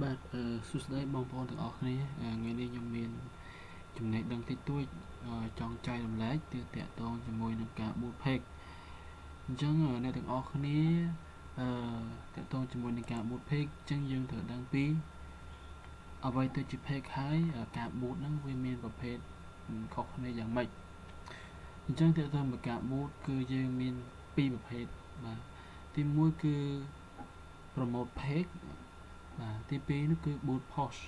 បាទអឺសួស្តីបងប្អូនទាំងអស់គ្នាថ្ងៃនេះខ្ញុំមានចំណេះដឹងតិចតួចចង់ចែករំលែកទាក់ទងជាមួយនឹងការបូត page អញ្ចឹងអ្នកទាំងអស់គ្នាអឺតាក់ទងជាមួយនឹងការបូត page អញ្ចឹងយើងត្រូវដឹងពីអ្វីទៅជា page ហើយការបូតហ្នឹងវាមានប្រភេទខុសគ្នាយ៉ាងម៉េចអញ្ចឹងតាក់ទងមកការបូតគឺយើងមានពីរប្រភេទបាទទី1គឺ promote page បាទទី2នោះគឺ boot post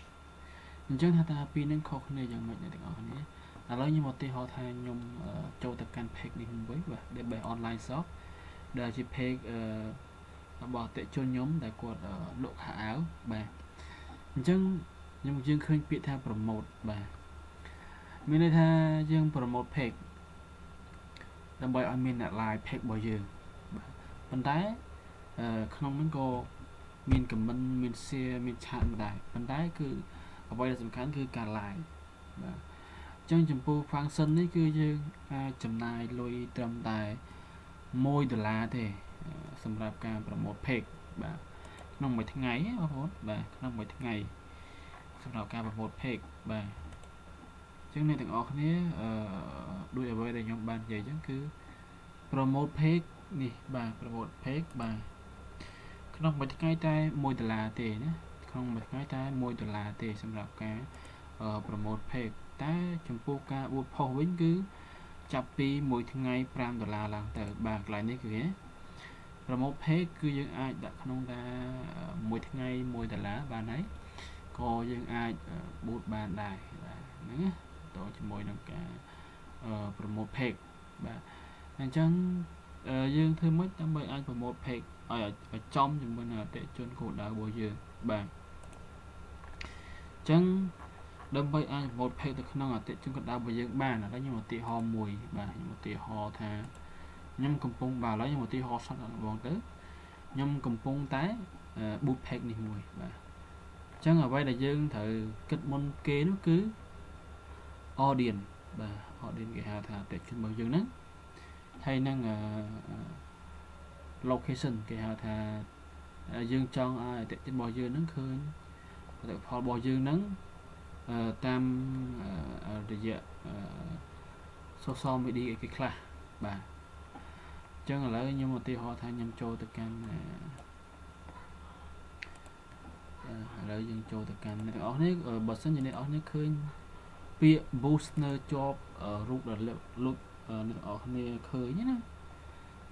អញ្ចឹងថាតើពីរនឹងខុសគ្នាយ៉ាងម៉េចអ្នកទាំងអស់គ្នាឥឡូវខ្ញុំឧទាហរណ៍ថាខ្ញុំចូលទៅកាន់ page នេះវិញបាទ DB online shop ដែលជា page របស់អតិជនខ្ញុំដែលគាត់លក់ខោអាវបាទអញ្ចឹងខ្ញុំយើងឃើញពាក្យថា promote បាទមានន័យថាយើង promote page ដើម្បីឲ្យមានអ្នក live page របស់យើងបាទប៉ុន្តែក្នុងហ្នឹងក៏ មាន comment មាន share មានឆាតដែរប៉ុន្តែគឺអ្វីដែលសំខាន់គឺការ like បាទអញ្ចឹងចំពោះ function នេះគឺយើងអាចចំណាយលុយត្រឹមតែ1ដុល្លារទេ សម្រាប់ការ promote page បាទក្នុងមួយថ្ងៃបងប្អូនបាទក្នុងមួយថ្ងៃ សម្រាប់ការ promote page បាទអញ្ចឹងអ្នកទាំងអស់គ្នាអឺដូចអ្វីដែលខ្ញុំបាននិយាយអញ្ចឹងគឺ promote page នេះបាទ promote page បាទ ក្នុងមួយថ្ងៃតែ1ដុល្លារទេណាក្នុងមួយថ្ងៃតែ1ដុល្លារទេសម្រាប់ការ promote page តែចំពោះការអួតផុសវិញគឺចាប់ពីមួយថ្ងៃ5ដុល្លារឡើងទៅបាទកន្លែងនេះគឺ promote page គឺយើងអាចដាក់ក្នុងថាមួយថ្ងៃ1ដុល្លារបានហើយក៏យើងអាច boot បានដែរបាទហ្នឹងណាតជាមួយនឹងការ promote page បាទអញ្ចឹងយើងធ្វើម៉េចដើម្បីអាច promote page ឲ្យឲ្យចំជាមួយនឹងអតិជនគោលដៅរបស់យើងបាទអញ្ចឹងដើម្បីអាច promote page ទៅក្នុងអតិជនគោលដៅរបស់យើងបានឥឡូវខ្ញុំឧទាហរណ៍មួយបាទខ្ញុំឧទាហរណ៍ថាខ្ញុំកំពុងបាទឥឡូវខ្ញុំឧទាហរណ៍សតដល់បងទៅខ្ញុំកំពុងតែ boot page នេះមួយបាទអញ្ចឹងអ្វីដែលយើងត្រូវគិតមុនគេនោះគឺ audience បាទ audience គេហៅថាអតិជនរបស់យើងហ្នឹងហើយនឹង location គេហៅថាយើងចង់ឲ្យអតិថិជនរបស់យើងនឹងឃើញផលិតផលរបស់យើងនឹងតាមរយៈ social media គេខ្លះបាទអញ្ចឹងឥឡូវខ្ញុំឧទាហរណ៍ថាខ្ញុំចូលទៅកាន់ឥឡូវយើងចូលទៅកាន់អ្នកទាំងអស់នេះបើសិនជាអ្នកទាំងអស់នេះឃើញពាក្យ boost នៅជាប់រូបដែលលុបអ្នកទាំងអស់គ្នាឃើញណា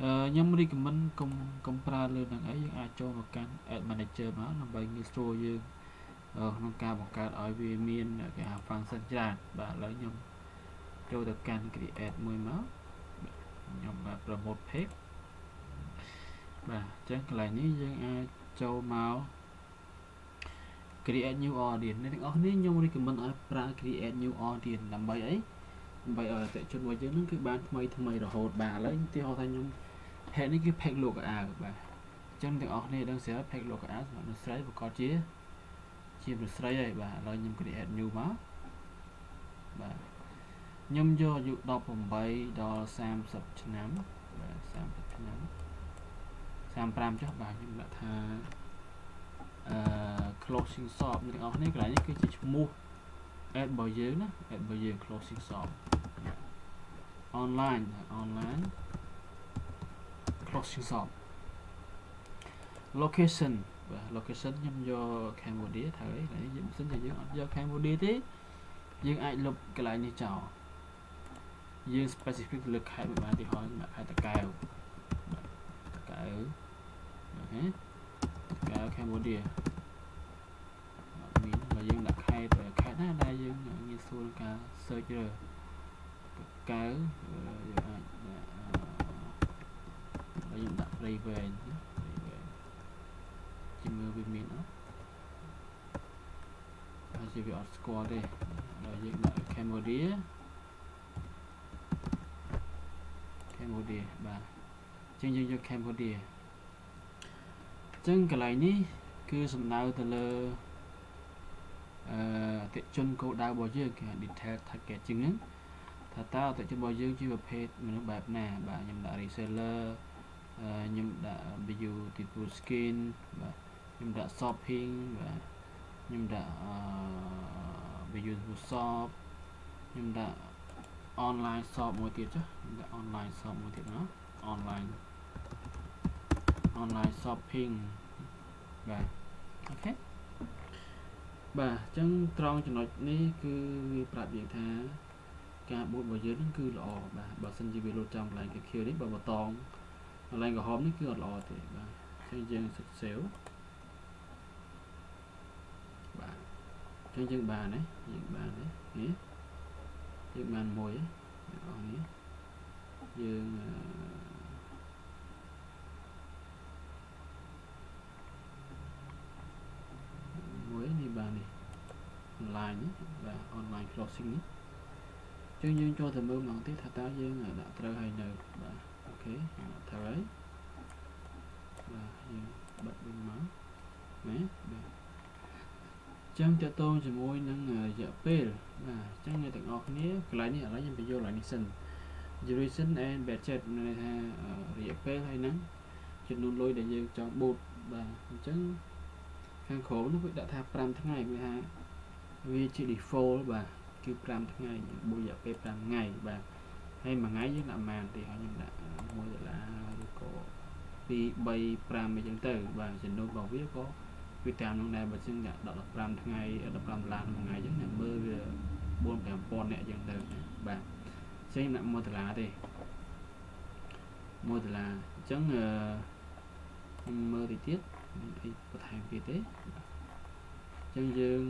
ខ្ញុំ recommend កុំកុំប្រើលើនឹងអីយើងអាចចូលមកកាន់ Ad Manager មកដើម្បីងាយស្រួលយើងក្នុងការបង្កើតឲ្យវាមានគេហៅ function ច្រើនបាទឥឡូវខ្ញុំចូលទៅកាន់ create មួយមកខ្ញុំបាទ promote page បាទអញ្ចឹងកន្លែងនេះយើងអាចចូលមក create new audience អ្នកទាំងអស់គ្នាខ្ញុំ recommend ឲ្យប្រើ create new audience ដើម្បីអីដើម្បីឲ្យអតិជនរបស់យើងនឹងគឺបានថ្មីថ្មីរហូតបាទឥឡូវឧទាហរណ៍ថាខ្ញុំ page នេះគឺ page លក់អាវបាទអញ្ចឹងទាំងអស់គ្នាដឹងស្រាប់ page លក់អាវសម្រាប់មនុស្សស្រីប្រកបជាជាមនុស្សស្រីហើយបាទឥឡូវខ្ញុំ create new មកបាទខ្ញុំយកអាយុ18ដល់30ឆ្នាំបាទ30ឆ្នាំ35ចុះបាទខ្ញុំដាក់ថាអឺ closing shop អ្នកទាំងអស់គ្នាកន្លែងនេះគឺជាឈ្មោះ ad របស់យើងណា ad របស់យើង closing shop online online closing shop location បាទ location ខ្ញុំយក Cambodia ត្រូវហើយកន្លែងនេះបើសិនជាយើងអត់យក Cambodia ទេយើងអាចលុបកន្លែងនេះចោលយើង specific លើខេត្តមួយបានទីហោខេត្តតកែវតកែវអូខេតកែវ Cambodia មានបើយើងដាក់ខេត្តខេត្តណាដែលយើងងាយស្រួលការ search រើតកែវយើងអាចហើ យខ្ញុំដាក់ព្រៃវែងព្រៃវែងជិះមើលវាមានអត់ហើយជាវាអត់ស្គាល់ទេដល់យើងដាក់ Cambodia Cambodia បាទអញ្ចឹងយើងយក Cambodia អញ្ចឹងកន្លែងនេះគឺសំដៅទៅលើអឺអតិជនគោលដៅរបស់យើងគេ detail targeting ហ្នឹងថាតើអតិជនរបស់យើងជាប្រភេទមនុស្សបែបណាបាទខ្ញុំដាក់ reseller ខ្ញុំដាក់ view ទី full skin បាទខ្ញុំដាក់ shopping បាទខ្ញុំដាក់អឺ view shop ខ្ញុំដាក់ online shop មួយទៀតចុះខ្ញុំដាក់ online shop មួយទៀតណា online online shopping បាទអូខេបាទអញ្ចឹងត្រង់ចំណុចនេះគឺវាប្រាប់យើងថាការបូតរបស់យើងនឹងគឺល្អបាទបើសិនជាវាលោតចំកន្លែងខៀវនេះបើបតង កន្លែងក្រហមនេះគឺអត់ល្អទេបាទអញ្ចឹងយើងសិត save បាទអញ្ចឹងយើងបានណាយើងបានទេនេះយើងបានមួយអ្នកនរនេះយើងមួយនេះបាននេះ online នេះបាទ online closing នេះចឹងយើងចូលទៅមើលម្ដងទៀតថាតើយើងដាក់ត្រូវហើយនៅបាទអូ ខេត្រូវហើយបាទយើងបិទវិញមកណាបាទចឹងតកតងជាមួយនឹងរយៈពេលបាទចឹងអ្នកទាំងអស់គ្នាកន្លែងនេះឥឡូវខ្ញុំបញ្យល់កន្លែងនេះសិន duration and budget មានន័យថារយៈពេលហើយហ្នឹងចំនួនលុយដែលយើងចង់បូតបាទអញ្ចឹងខាងក្រោមនោះវាដាក់ថា5ថ្ងៃវាថាវាជា default បាទគឺ5ថ្ងៃបូតរយៈពេល5ថ្ងៃបាទ ហើយមួយថ្ងៃយើងដាក់ប៉ុន្មានទេហើយខ្ញុំដាក់1ដុល្លារឬក៏2 3 5អីចឹងទៅបាទចំនួនរបស់វាក៏វាតាមនឹងដែរបើចឹងដាក់15ថ្ងៃ15ដុល្លារមួយថ្ងៃចឹងអ្នកមើលវា4 5000អ្នកចឹងទៅបាទចេញដាក់1ដុល្លារទេ1ដុល្លារអញ្ចឹងអឺខ្ញុំមើលតិចទៀតអីបន្ថែមទៀតទេអញ្ចឹងយើង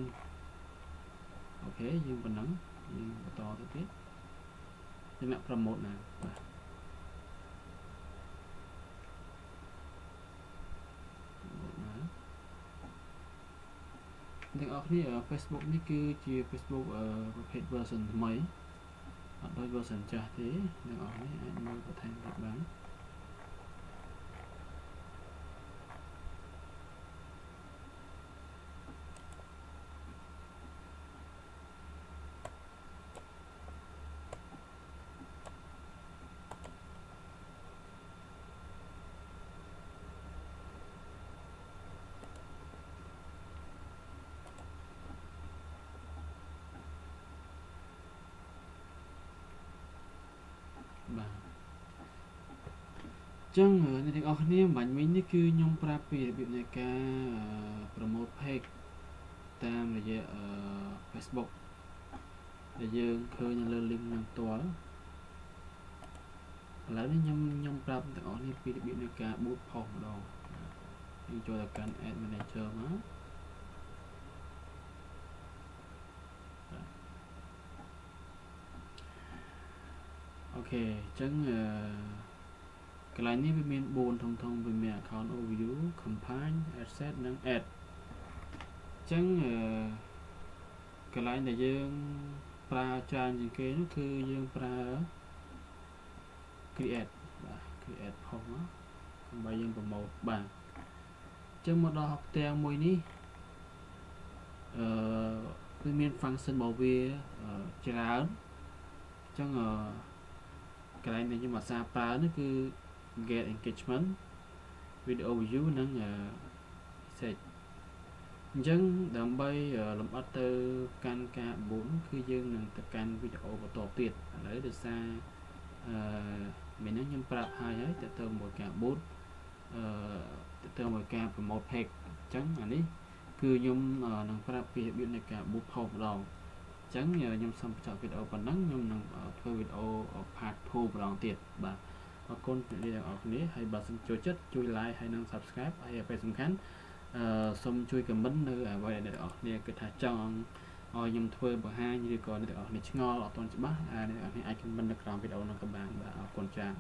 អូខេយើងប៉ុណ្ណឹងយើងបន្តទៅទៀត យើងដាក់ promote ណាបាទទាំងអស់គ្នា Facebook នេះគឺជា Facebook ប្រភេទ version ថ្មីអត់ដូច version ចាស់ទេទាំងអស់នេះអាចមើលបន្ថែមទៀតបាន ចឹងអ្នកទាំងអស់គ្នាបាញ់មិញនេះគឺខ្ញុំប្រាប់ពីរបៀបនៃការ promote page តាមរយៈ Facebook ដែលយើងឃើញនៅលើ link នឹងផ្ទាល់ឥឡូវនេះខ្ញុំខ្ញុំប្រាប់ទាំងអស់គ្នាពីរបៀបនៃការ boot post ម្ដងយើងចូលទៅកាន់ Ad Manager មកអូខេអញ្ចឹងអឺ កន្លែងនេះវាមាន4ធំធំវាមាន account overview campaign asset និង ad អញ្ចឹងកន្លែងដែលយើងប្រើច្រើនជាងគេនោះគឺយើងប្រើ create បាទ create post មកដើម្បីយើង promote បាទអញ្ចឹងមកដល់ផ្ទាំងមួយនេះអឺវាមាន function របស់វាច្រើនអញ្ចឹងកន្លែងដែលខ្ញុំអាសាប្រើនេះគឺ get engagement video view និង message អញ្ចឹងដើម្បីលម្អិតទៅកាន់ការបូនគឺយើងនឹងទៅកាន់វីដេអូបន្តទៀតឥឡូវដោយសារអឺមាននឹងខ្ញុំប្រាប់ហើយហើយតើទៅមួយការបូតអឺទៅមួយការ promote page អញ្ចឹងអានេះគឺខ្ញុំនឹងប្រាប់ពីរបៀបនៃការបូតផុសម្ដងអញ្ចឹងខ្ញុំសូមបញ្ចប់វីដេអូប៉ុណ្ណឹងខ្ញុំនឹងធ្វើវីដេអូ part 2ម្ដងទៀតបាទ អរគុណអ្នកទាំងអស់គ្នាហើយបើសិនចូលចិត្តជួយ like ហើយនិង subscribe ហើយអ្វីសំខាន់អឺសូមជួយ comment នៅអ្វីដែលអ្នកទាំងអស់គ្នាគិតថាចង់ឲ្យខ្ញុំធ្វើបង្ហាញឬក៏អ្នកទាំងអស់គ្នាឆ្ងល់អត់ទាន់ច្បាស់អ្នកទាំងអស់គ្នាអាច comment នៅក្រោមវីដេអូនោះក៏បានបាទអរគុណច្រើន